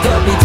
speak